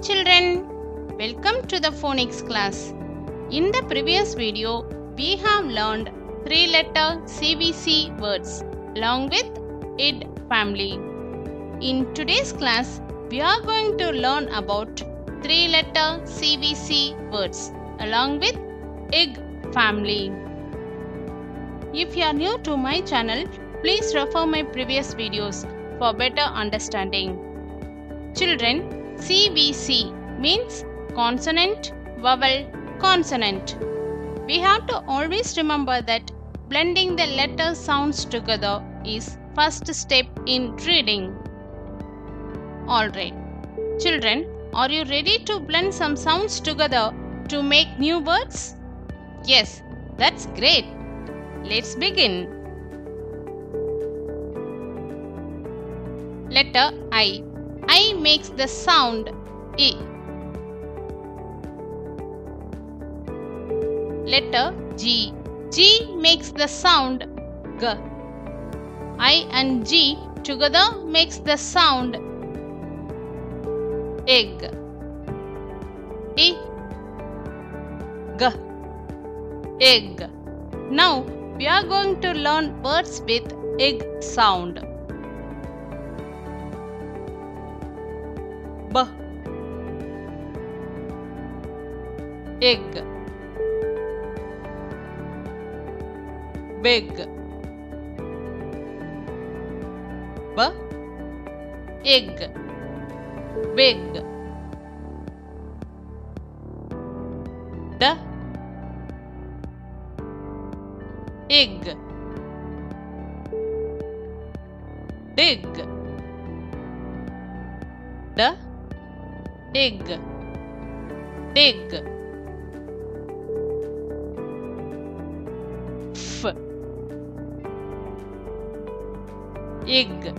Children, welcome to the phonics class. In the previous video, we have learned three letter CVC words along with id family. In today's class, we are going to learn about three letter CVC words along with ig family. If you are new to my channel, please refer my previous videos for better understanding. Children, CVC means consonant, vowel, consonant. We have to always remember that blending the letter sounds together is first step in reading. Alright. Children, are you ready to blend some sounds together to make new words? Yes, that's great. Let's begin. Letter I. Makes the sound I. Letter G. G makes the sound G. I and G together makes the sound egg. E. G. Egg. Now we are going to learn words with egg sound. B egg. Big b egg. Big d egg. Dig d dig. Dig. F. Egg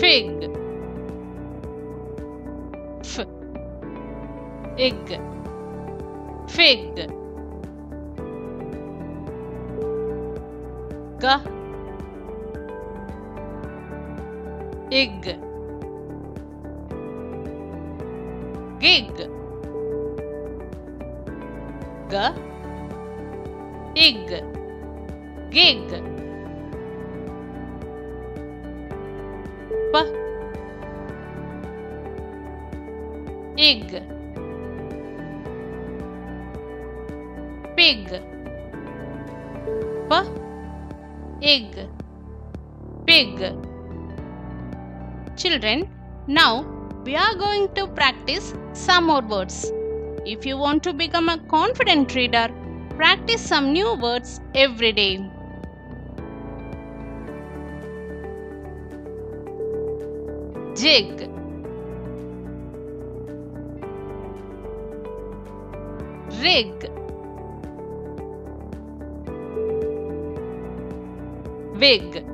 fig. F. Egg fig. G. Egg gig. G. Ig gig. P. Ig pig. P. Ig pig. Children now we are going to practice some more words. If you want to become a confident reader, practice some new words every day. Jig Rig Wig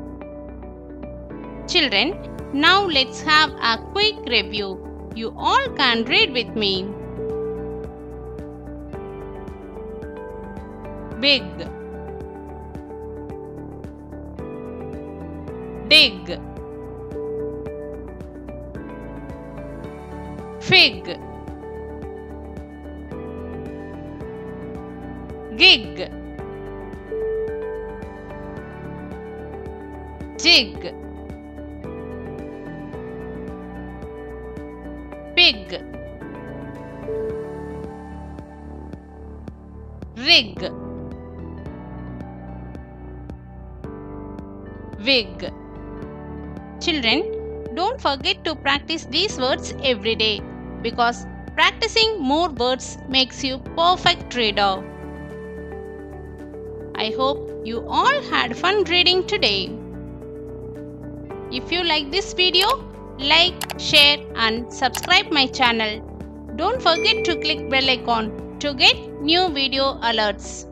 Children, now let's have a quick review. You all can read with me. Big. Dig Fig. Gig. Jig pig rig. Wig children don't forget to practice these words every day because practicing more words makes you perfect reader. I hope you all had fun reading today. If you like this video like, share and subscribe my channel. Don't forget to click bell icon to get new video alerts.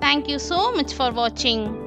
Thank you so much for watching.